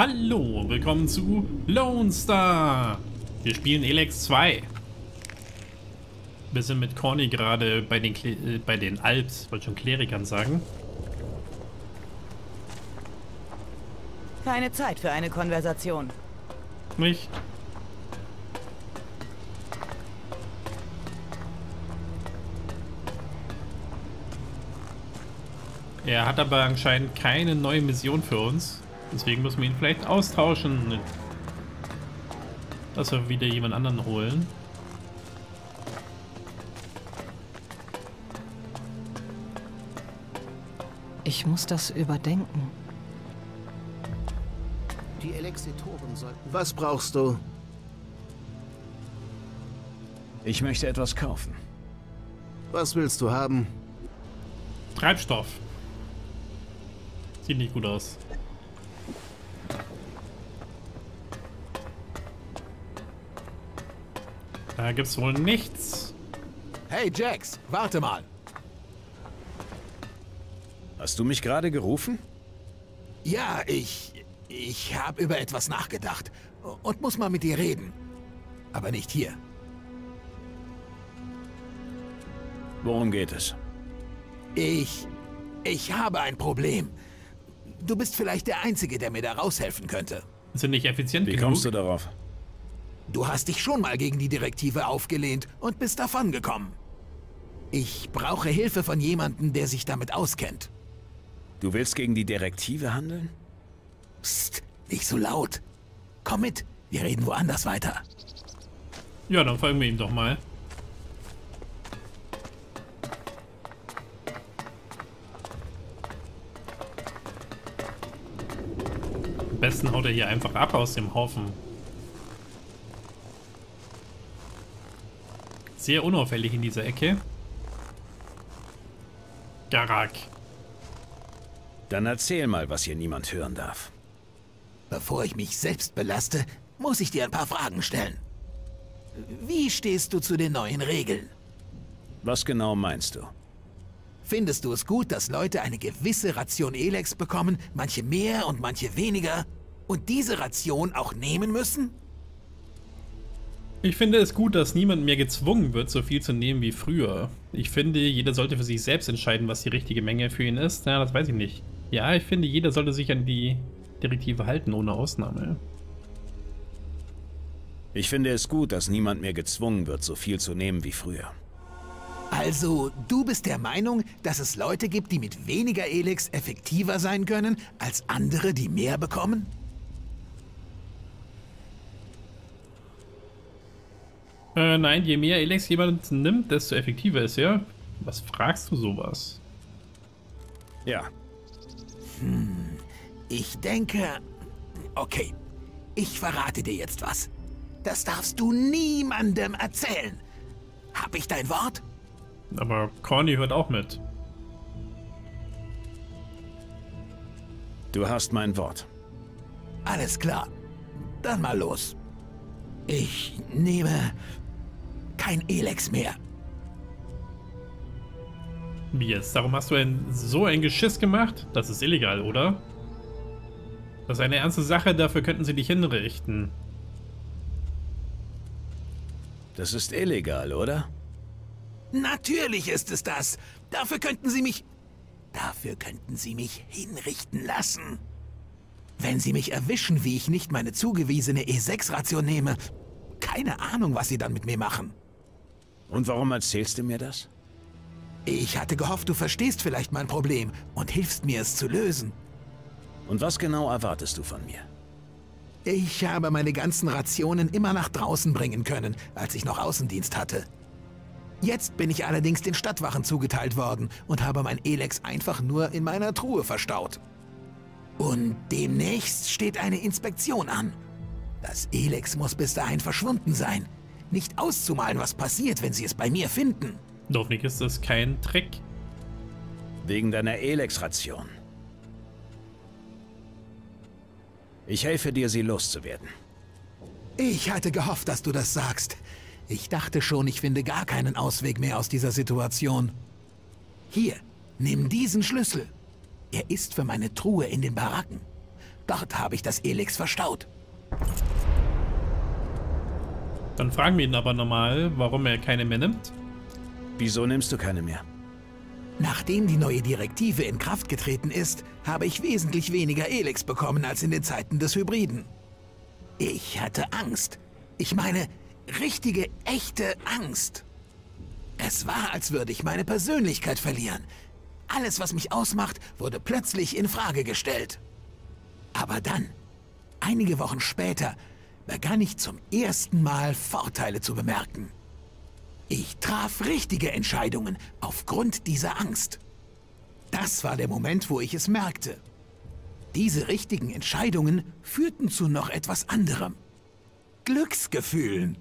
Hallo, willkommen zu Lone Star. Wir spielen Elex 2. Wir sind mit Corny gerade bei den, Kle äh, bei den Alps, wollte schon Klerikern sagen. Keine Zeit für eine Konversation. Nicht? Er hat aber anscheinend keine neue Mission für uns. Deswegen müssen wir ihn vielleicht austauschen. Dass wir wieder jemand anderen holen. Ich muss das überdenken. Die Elexitoren sollten... Was brauchst du? Ich möchte etwas kaufen. Was willst du haben? Treibstoff. Sieht nicht gut aus. Da gibt's wohl nichts. Hey Jax, warte mal. Hast du mich gerade gerufen? Ja, ich... Ich habe über etwas nachgedacht und muss mal mit dir reden. Aber nicht hier. Worum geht es? Ich... Ich habe ein Problem. Du bist vielleicht der Einzige, der mir da raushelfen könnte. Sind nicht effizient Wie genug. kommst du darauf? Du hast dich schon mal gegen die Direktive aufgelehnt und bist davongekommen. Ich brauche Hilfe von jemandem, der sich damit auskennt. Du willst gegen die Direktive handeln? Psst, nicht so laut. Komm mit, wir reden woanders weiter. Ja, dann folgen wir ihm doch mal. Am besten haut er hier einfach ab aus dem Haufen. Sehr unauffällig in dieser Ecke. Garak. Dann erzähl mal, was hier niemand hören darf. Bevor ich mich selbst belaste, muss ich dir ein paar Fragen stellen. Wie stehst du zu den neuen Regeln? Was genau meinst du? Findest du es gut, dass Leute eine gewisse Ration Elex bekommen, manche mehr und manche weniger, und diese Ration auch nehmen müssen? Ich finde es gut, dass niemand mehr gezwungen wird, so viel zu nehmen wie früher. Ich finde, jeder sollte für sich selbst entscheiden, was die richtige Menge für ihn ist. Ja, das weiß ich nicht. Ja, ich finde, jeder sollte sich an die Direktive halten, ohne Ausnahme. Ich finde es gut, dass niemand mehr gezwungen wird, so viel zu nehmen wie früher. Also, du bist der Meinung, dass es Leute gibt, die mit weniger Elex effektiver sein können, als andere, die mehr bekommen? Äh, nein, je mehr Elex jemand nimmt, desto effektiver ist er. Was fragst du sowas? Ja, Ich denke... Okay, ich verrate dir jetzt was. Das darfst du niemandem erzählen. Hab ich dein Wort? Aber Corny hört auch mit. du hast mein Wort. Alles klar. Dann mal los. Ich nehme kein Elex mehr. Wie jetzt? Darum hast du ein, so ein Geschiss gemacht? Das ist illegal, oder? Das ist eine ernste Sache, dafür könnten sie dich hinrichten. Das ist illegal, oder? Natürlich ist es das. Dafür könnten Sie mich... Dafür könnten Sie mich hinrichten lassen. Wenn Sie mich erwischen, wie ich nicht meine zugewiesene E6-Ration nehme, keine Ahnung, was Sie dann mit mir machen. Und warum erzählst du mir das? Ich hatte gehofft, du verstehst vielleicht mein Problem und hilfst mir, es zu lösen. Und was genau erwartest du von mir? Ich habe meine ganzen Rationen immer nach draußen bringen können, als ich noch Außendienst hatte. Jetzt bin ich allerdings den Stadtwachen zugeteilt worden und habe mein Elex einfach nur in meiner Truhe verstaut. Und demnächst steht eine Inspektion an. Das Elex muss bis dahin verschwunden sein. Nicht auszumalen, was passiert, wenn sie es bei mir finden. Hoffentlich ist das kein Trick. Wegen deiner Elex-Ration. Ich helfe dir, sie loszuwerden. Ich hatte gehofft, dass du das sagst. Ich dachte schon, ich finde gar keinen Ausweg mehr aus dieser Situation. Hier, nimm diesen Schlüssel. Er ist für meine Truhe in den Baracken. Dort habe ich das Elix verstaut. Dann fragen wir ihn aber nochmal, warum er keine mehr nimmt. Wieso nimmst du keine mehr? Nachdem die neue Direktive in Kraft getreten ist, habe ich wesentlich weniger Elix bekommen als in den Zeiten des Hybriden. Ich hatte Angst. Ich meine, richtige, echte Angst. Es war, als würde ich meine Persönlichkeit verlieren. Alles, was mich ausmacht, wurde plötzlich in Frage gestellt. Aber dann, einige Wochen später, begann ich zum ersten Mal Vorteile zu bemerken. Ich traf richtige Entscheidungen aufgrund dieser Angst. Das war der Moment, wo ich es merkte. Diese richtigen Entscheidungen führten zu noch etwas anderem. Glücksgefühlen.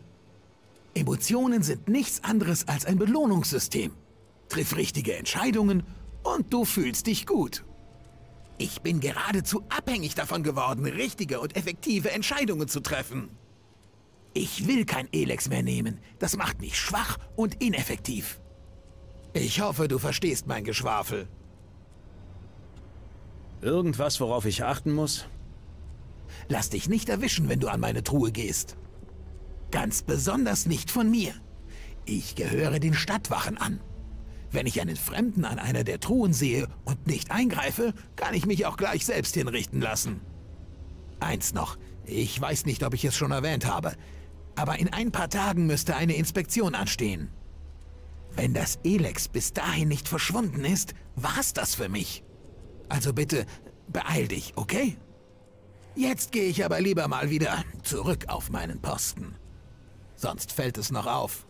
Emotionen sind nichts anderes als ein Belohnungssystem. Triff richtige Entscheidungen und du fühlst dich gut. Ich bin geradezu abhängig davon geworden, richtige und effektive Entscheidungen zu treffen. Ich will kein Elex mehr nehmen. Das macht mich schwach und ineffektiv. Ich hoffe, du verstehst mein Geschwafel. Irgendwas, worauf ich achten muss? Lass dich nicht erwischen, wenn du an meine Truhe gehst. Ganz besonders nicht von mir. Ich gehöre den Stadtwachen an. Wenn ich einen Fremden an einer der Truhen sehe und nicht eingreife, kann ich mich auch gleich selbst hinrichten lassen. Eins noch, ich weiß nicht, ob ich es schon erwähnt habe, aber in ein paar Tagen müsste eine Inspektion anstehen. Wenn das Elex bis dahin nicht verschwunden ist, war's das für mich. Also bitte, beeil dich, okay? Jetzt gehe ich aber lieber mal wieder zurück auf meinen Posten. Sonst fällt es noch auf.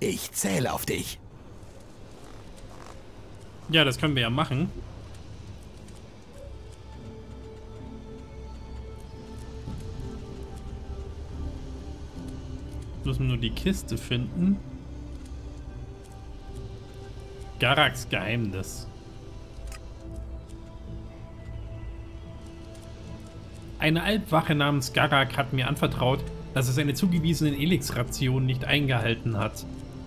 Ich zähle auf dich. Ja, das können wir ja machen. Müssen nur die Kiste finden. Garaks Geheimnis. Eine Albwache namens Garak hat mir anvertraut, dass er seine zugewiesenen Elix-Rationen nicht eingehalten hat.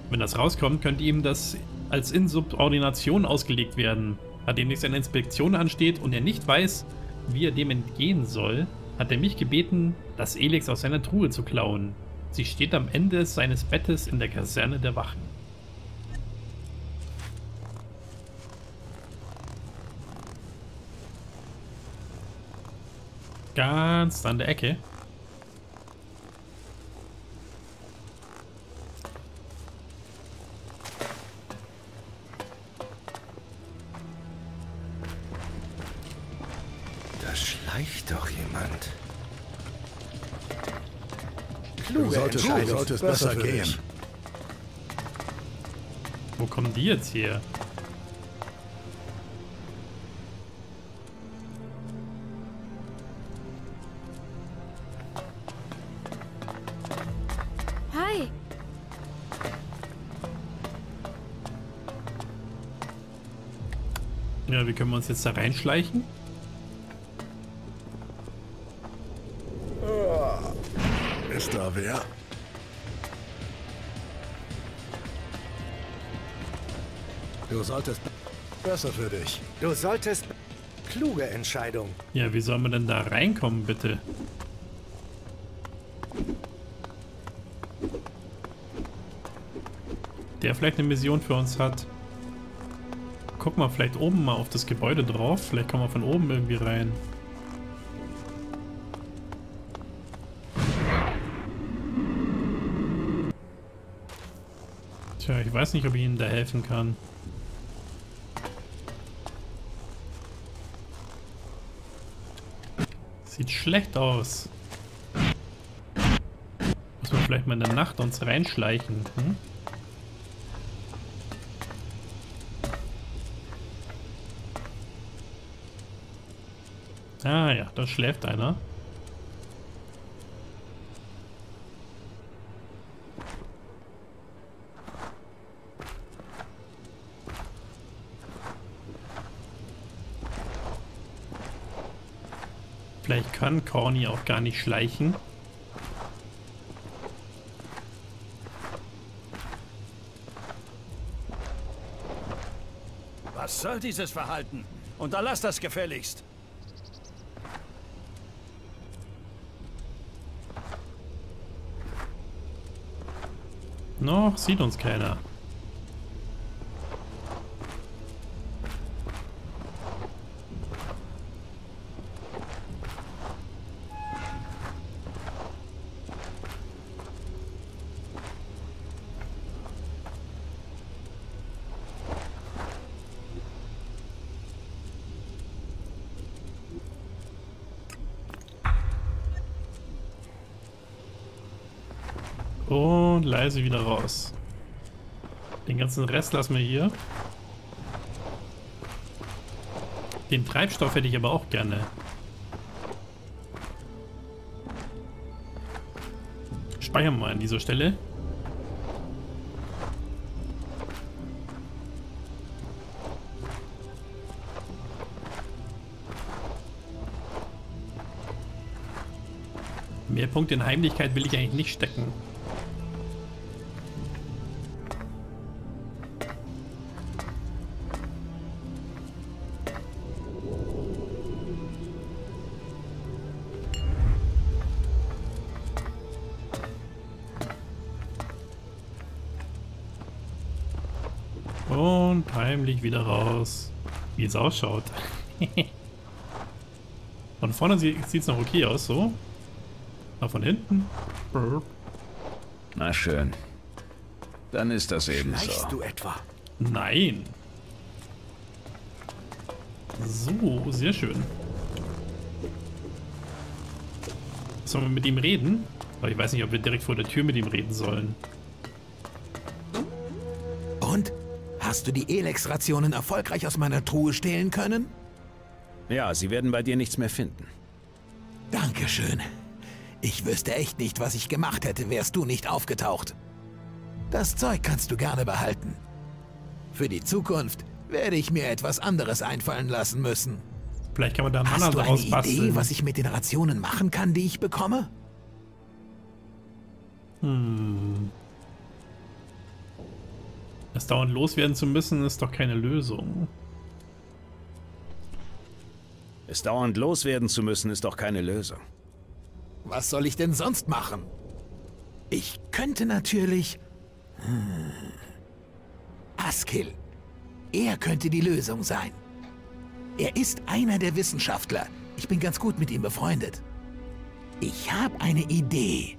Wenn das rauskommt, könnte ihm das als Insubordination ausgelegt werden. Da demnächst eine Inspektion ansteht und er nicht weiß, wie er dem entgehen soll, hat er mich gebeten, das Elix aus seiner Truhe zu klauen. Sie steht am Ende seines Bettes in der Kaserne der Wachen. Ganz an der Ecke. Solltest, du solltest besser gehen. dich. Wo kommen die jetzt her? Hi. Ja, wie können wir uns jetzt da reinschleichen? Ist da wer? Du solltest besser für dich. Du solltest... Kluge Entscheidung. Ja, wie soll man denn da reinkommen, bitte? Der vielleicht eine Mission für uns hat. Guck mal, vielleicht oben mal auf das Gebäude drauf. Vielleicht kommen wir von oben irgendwie rein. Tja, ich weiß nicht, ob ich Ihnen da helfen kann. Schlecht aus. Muss man vielleicht mal in der Nacht uns reinschleichen. Hm? Ah ja, da schläft einer. kann Corny auch gar nicht schleichen. Was soll dieses Verhalten? Unterlass das gefälligst. Noch sieht uns keiner. Und leise wieder raus. Den ganzen Rest lassen wir hier. Den Treibstoff hätte ich aber auch gerne. Speichern wir an dieser Stelle. Mehr Punkte in Heimlichkeit will ich eigentlich nicht stecken. Und heimlich wieder raus. Wie es ausschaut. von vorne sieht es noch okay aus, so. Aber von hinten. Na schön. Dann ist das eben Schleichst so. du etwa? Nein. So, sehr schön. Sollen wir mit ihm reden? Aber ich weiß nicht, ob wir direkt vor der Tür mit ihm reden sollen. Hast du die Elex-Rationen erfolgreich aus meiner Truhe stehlen können? Ja, sie werden bei dir nichts mehr finden. Dankeschön. Ich wüsste echt nicht, was ich gemacht hätte, wärst du nicht aufgetaucht. Das Zeug kannst du gerne behalten. Für die Zukunft werde ich mir etwas anderes einfallen lassen müssen. Vielleicht kann man da einen Mann Hast du eine Idee, was ich mit den Rationen machen kann, die ich bekomme? Hm. Das dauernd loswerden zu müssen, ist doch keine Lösung. Es dauernd loswerden zu müssen, ist doch keine Lösung. Was soll ich denn sonst machen? Ich könnte natürlich... Hm, Askill. Er könnte die Lösung sein. Er ist einer der Wissenschaftler. Ich bin ganz gut mit ihm befreundet. Ich habe eine Idee.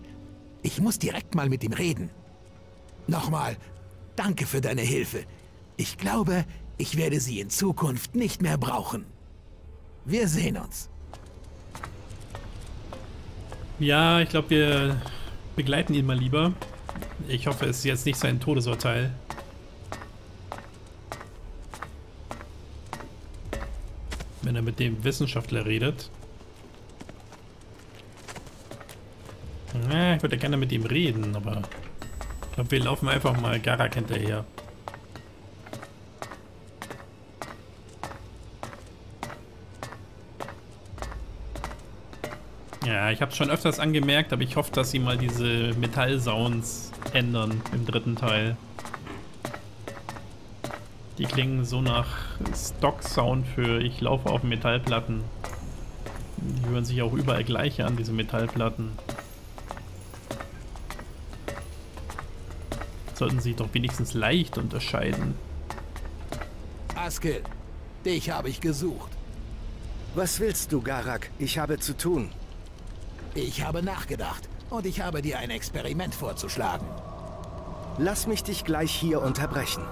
Ich muss direkt mal mit ihm reden. Nochmal, danke für deine Hilfe. Ich glaube, ich werde sie in Zukunft nicht mehr brauchen. Wir sehen uns. Ja, ich glaube, wir begleiten ihn mal lieber. Ich hoffe, es ist jetzt nicht sein Todesurteil. Wenn er mit dem Wissenschaftler redet. Na, ich würde gerne mit ihm reden, aber glaube, wir laufen einfach mal Garak hinterher. Ja, ich habe schon öfters angemerkt, aber ich hoffe, dass sie mal diese Metall-Sounds ändern im dritten Teil. Die klingen so nach Stock-Sound für ich laufe auf Metallplatten. Die hören sich auch überall gleich an, diese Metallplatten. Sollten sie doch wenigstens leicht unterscheiden. Askill, dich habe ich gesucht. Was willst du, Garak? Ich habe zu tun. Ich habe nachgedacht und ich habe dir ein Experiment vorzuschlagen. Lass mich dich gleich hier unterbrechen.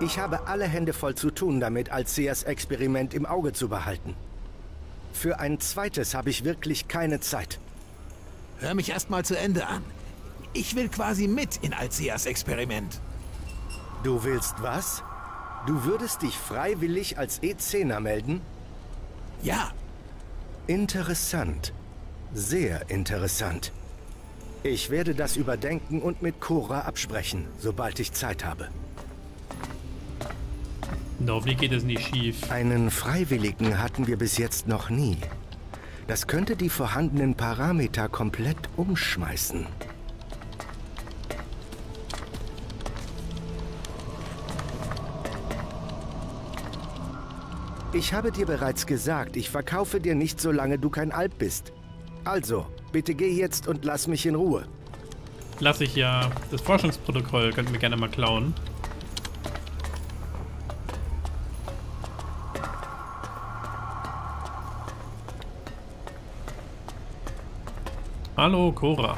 Ich habe alle Hände voll zu tun damit, Alceas Experiment im Auge zu behalten. Für ein zweites habe ich wirklich keine Zeit. Hör mich erst mal zu Ende an. Ich will quasi mit in Alceas Experiment. Du willst was? Du würdest dich freiwillig als E10er melden? Ja, Interessant. Sehr interessant. Ich werde das überdenken und mit Cora absprechen, sobald ich Zeit habe. Na, hoffentlich geht es nicht schief. Einen Freiwilligen hatten wir bis jetzt noch nie. Das könnte die vorhandenen Parameter komplett umschmeißen. Ich habe dir bereits gesagt, ich verkaufe dir nicht, solange du kein Alp bist. Also, bitte geh jetzt und lass mich in Ruhe. lasse ich ja das Forschungsprotokoll, könnt ihr mir gerne mal klauen. Hallo, Cora.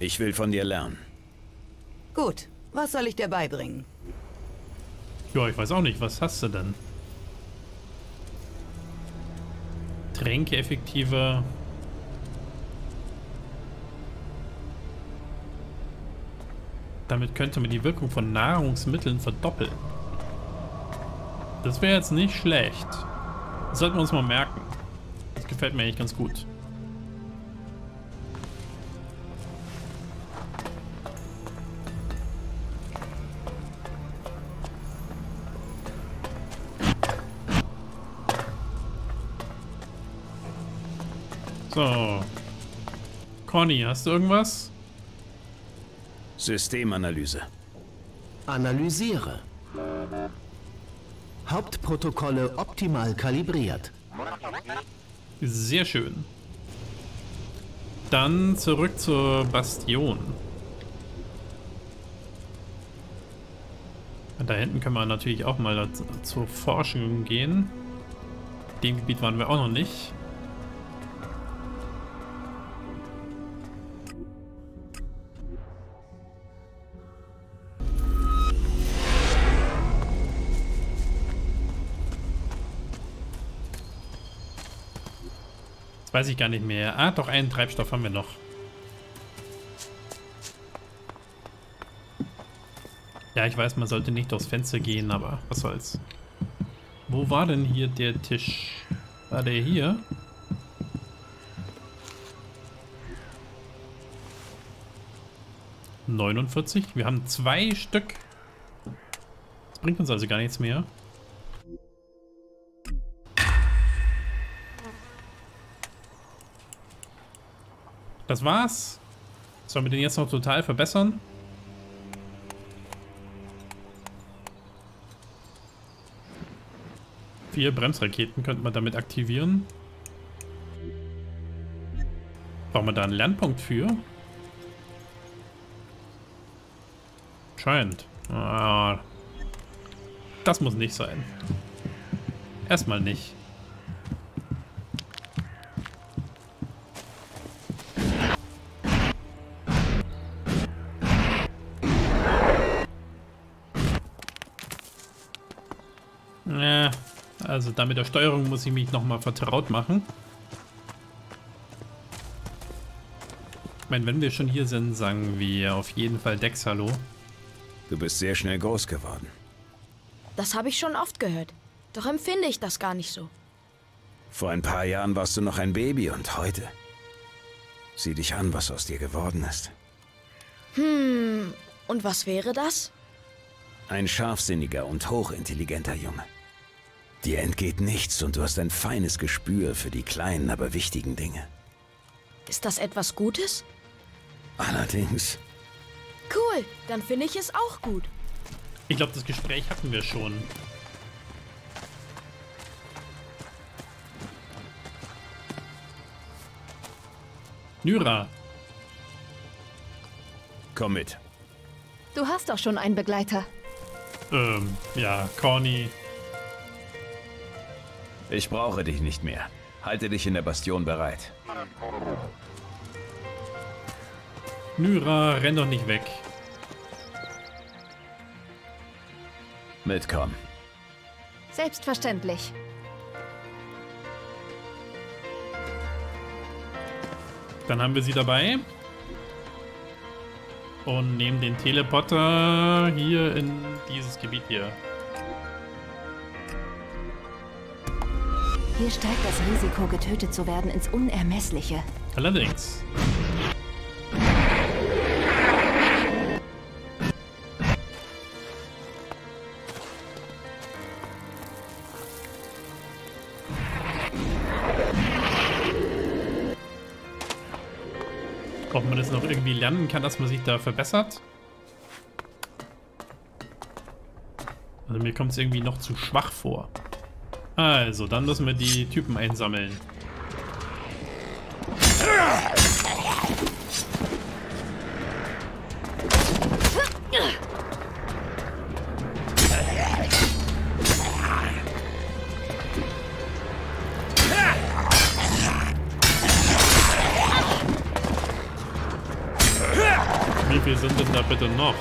Ich will von dir lernen. Gut, was soll ich dir beibringen? Ja, ich weiß auch nicht. Was hast du denn? Tränke effektiver. Damit könnte man die Wirkung von Nahrungsmitteln verdoppeln. Das wäre jetzt nicht schlecht. Das sollten wir uns mal merken. Das gefällt mir eigentlich ganz gut. So. Conny, hast du irgendwas? Systemanalyse. Analysiere. Hauptprotokolle optimal kalibriert. Sehr schön. Dann zurück zur Bastion. Da hinten können wir natürlich auch mal zur Forschung gehen. Dem Gebiet waren wir auch noch nicht. Weiß ich gar nicht mehr. Ah, doch, einen Treibstoff haben wir noch. Ja, ich weiß, man sollte nicht durchs Fenster gehen, aber was soll's. Wo war denn hier der Tisch? War der hier? Neunundvierzig. Wir haben zwei Stück. Das bringt uns also gar nichts mehr. Das war's. Sollen wir den jetzt noch total verbessern? Vier Bremsraketen könnte man damit aktivieren. Brauchen wir da einen Lernpunkt für? Scheint. Ah, das muss nicht sein. Erstmal nicht. Also da mit der Steuerung muss ich mich nochmal vertraut machen. Ich meine, wenn wir schon hier sind, sagen wir auf jeden Fall Dex Hallo. Du bist sehr schnell groß geworden. Das habe ich schon oft gehört. Doch empfinde ich das gar nicht so. Vor ein paar Jahren warst du noch ein Baby und heute? Sieh dich an, was aus dir geworden ist. Hm, und was wäre das? Ein scharfsinniger und hochintelligenter Junge. Dir entgeht nichts und du hast ein feines Gespür für die kleinen, aber wichtigen Dinge. Ist das etwas Gutes? Allerdings. Cool, dann finde ich es auch gut. Ich glaube, das Gespräch hatten wir schon. Nyra. Komm mit. Du hast doch schon einen Begleiter. Ähm, ja, Corny ich brauche dich nicht mehr. Halte dich in der Bastion bereit. Nyra, renn doch nicht weg. Mitkommen. Selbstverständlich. Dann haben wir sie dabei. Und nehmen den Teleporter hier in dieses Gebiet hier. Hier steigt das Risiko, getötet zu werden, ins Unermessliche. Allerdings. Ob man das noch irgendwie lernen kann, dass man sich da verbessert? Also mir kommt es irgendwie noch zu schwach vor. Also, dann müssen wir die Typen einsammeln. Wie viel sind denn da bitte noch?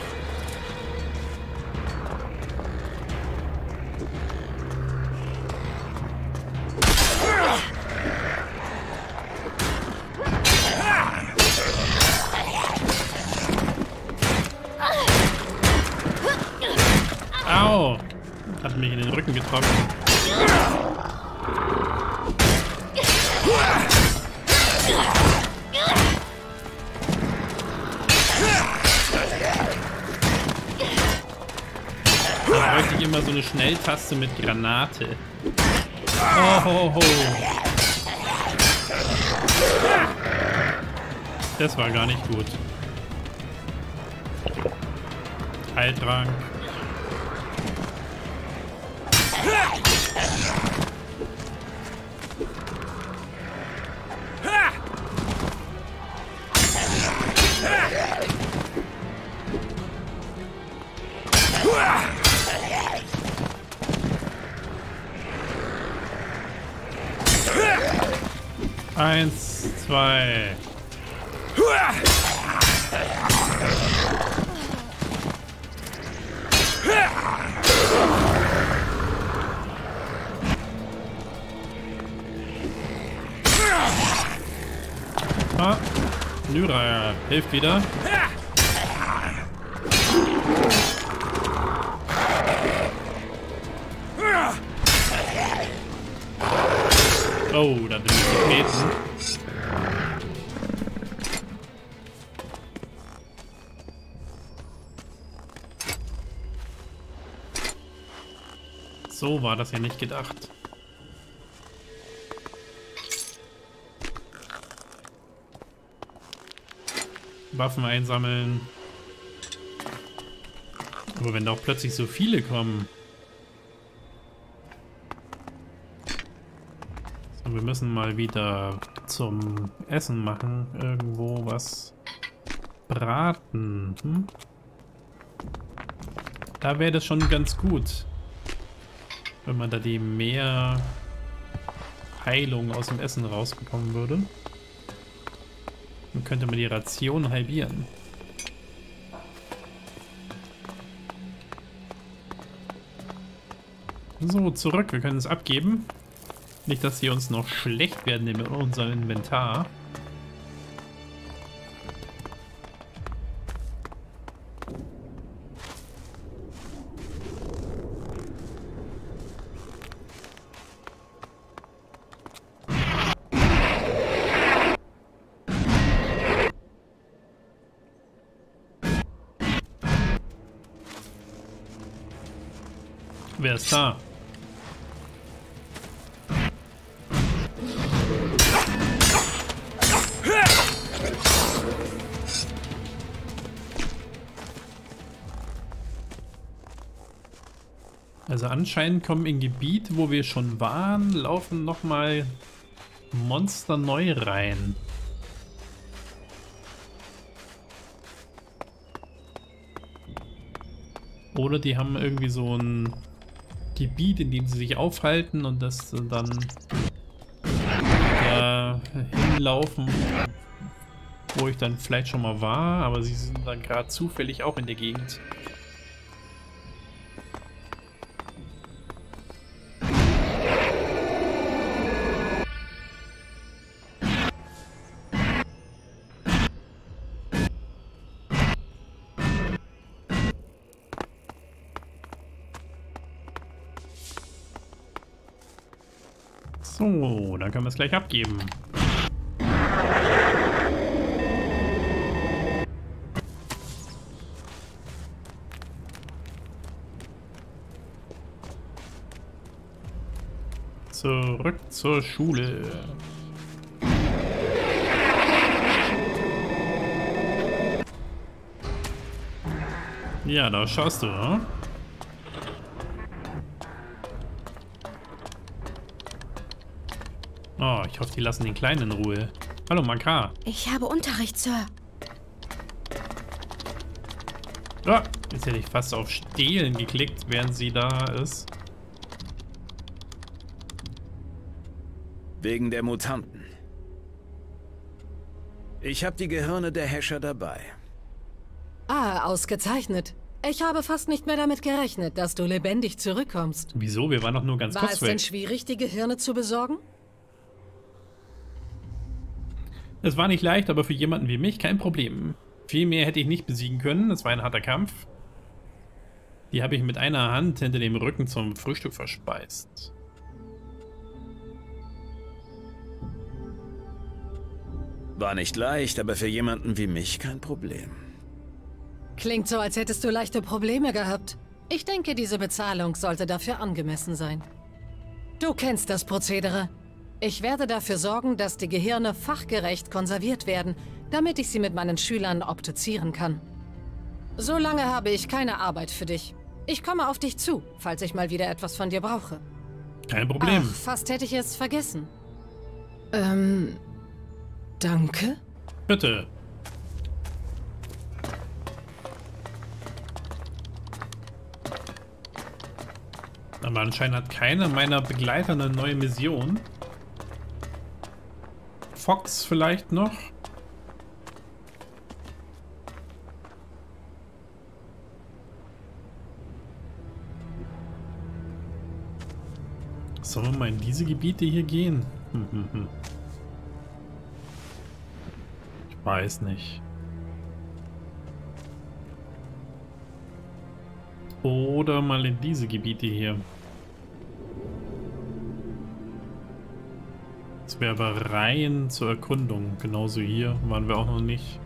Eine Schnelltaste mit Granate. Oh, ho, ho. Das war gar nicht gut. Heiltrank. Lyra hilft wieder. Oh, da bin ich getreten. So war das ja nicht gedacht. Waffen einsammeln. Aber wenn da auch plötzlich so viele kommen. So, wir müssen mal wieder zum Essen machen. Irgendwo was braten. Hm? Da wäre das schon ganz gut. Wenn man da die mehr Heilung aus dem Essen rausbekommen würde. Dann könnte man die Ration halbieren. So, zurück. Wir können es abgeben. Nicht, dass sie uns noch schlecht werden in unserem Inventar. Also anscheinend kommen in Gebiet, wo wir schon waren, laufen nochmal Monster neu rein. Oder die haben irgendwie so ein Gebiet, in dem sie sich aufhalten und das dann da hinlaufen, wo ich dann vielleicht schon mal war, aber sie sind dann gerade zufällig auch in der Gegend. So, dann können wir es gleich abgeben. Zurück zur Schule. Ja, da schaust du, ne? Ich hoffe, die lassen den Kleinen in Ruhe. Hallo, Makar. Ich habe Unterricht, Sir. Ah, Jetzt hätte ich fast auf Stehlen geklickt, während sie da ist. Wegen der Mutanten. Ich habe die Gehirne der Häscher dabei. Ah, ausgezeichnet. Ich habe fast nicht mehr damit gerechnet, dass du lebendig zurückkommst. Wieso? Wir waren doch nur ganz War kurz es weg. denn schwierig, die Gehirne zu besorgen? Es war nicht leicht, aber für jemanden wie mich kein Problem. Viel mehr hätte ich nicht besiegen können. Es war ein harter Kampf. Die habe ich mit einer Hand hinter dem Rücken zum Frühstück verspeist. War nicht leicht, aber für jemanden wie mich kein Problem. Klingt so, als hättest du leichte Probleme gehabt. Ich denke, diese Bezahlung sollte dafür angemessen sein. Du kennst das Prozedere. Ich werde dafür sorgen, dass die Gehirne fachgerecht konserviert werden, damit ich sie mit meinen Schülern obduzieren kann. Solange habe ich keine Arbeit für dich. Ich komme auf dich zu, falls ich mal wieder etwas von dir brauche. Kein Problem. Ach, fast hätte ich es vergessen. Ähm, danke? Bitte. Aber anscheinend hat keiner meiner Begleiter eine neue Mission. Fox vielleicht noch? Sollen wir mal in diese Gebiete hier gehen? Hm, hm, hm. Ich weiß nicht. Oder mal in diese Gebiete hier. Rein zur Erkundung. Genauso hier waren wir auch noch nicht.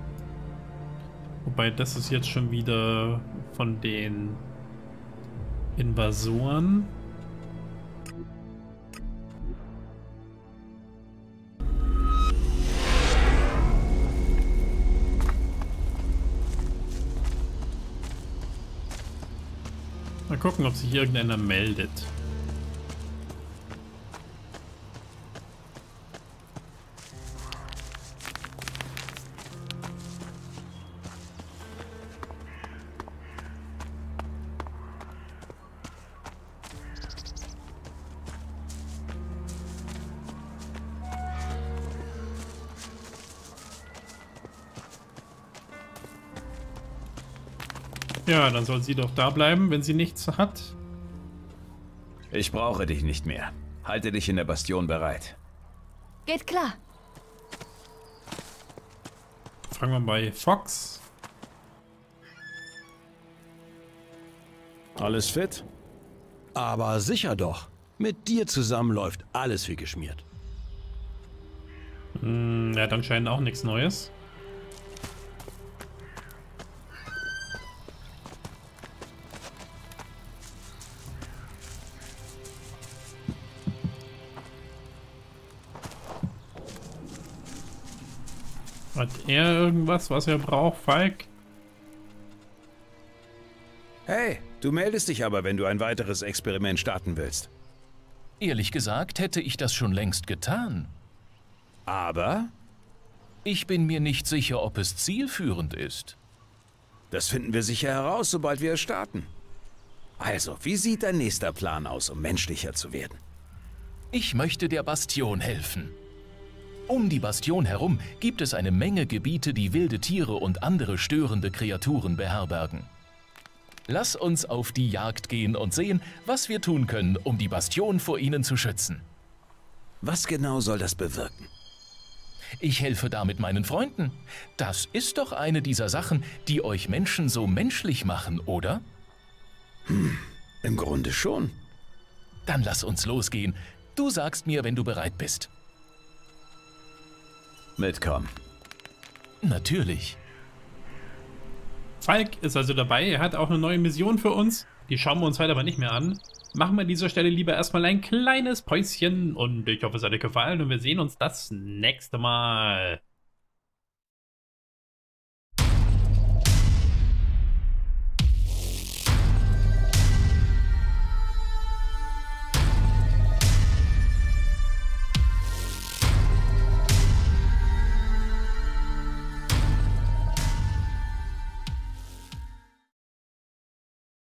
Wobei das ist jetzt schon wieder von den Invasoren. Mal gucken, ob sich irgendeiner meldet. Ja, dann soll sie doch da bleiben, wenn sie nichts hat. Ich brauche dich nicht mehr. Halte dich in der Bastion bereit. Geht klar. Fangen wir bei Fox. Alles fit? Aber sicher doch. Mit dir zusammen läuft alles wie geschmiert. Hm, er hat anscheinend auch nichts Neues. Er irgendwas, was er braucht, Falk? Hey, du meldest dich aber, wenn du ein weiteres Experiment starten willst. Ehrlich gesagt hätte ich das schon längst getan. Aber? Ich bin mir nicht sicher, ob es zielführend ist. Das finden wir sicher heraus, sobald wir es starten. Also, wie sieht dein nächster Plan aus, um menschlicher zu werden? Ich möchte der Bastion helfen. Um die Bastion herum gibt es eine Menge Gebiete, die wilde Tiere und andere störende Kreaturen beherbergen. Lass uns auf die Jagd gehen und sehen, was wir tun können, um die Bastion vor ihnen zu schützen. Was genau soll das bewirken? Ich helfe damit meinen Freunden. Das ist doch eine dieser Sachen, die euch Menschen so menschlich machen, oder? Hm, im Grunde schon. Dann lass uns losgehen. Du sagst mir, wenn du bereit bist. Mitkommen. Natürlich. Falk ist also dabei. Er hat auch eine neue Mission für uns. Die schauen wir uns heute aber nicht mehr an. Machen wir an dieser Stelle lieber erstmal ein kleines Päuschen. Und ich hoffe, es hat euch gefallen. Und wir sehen uns das nächste Mal.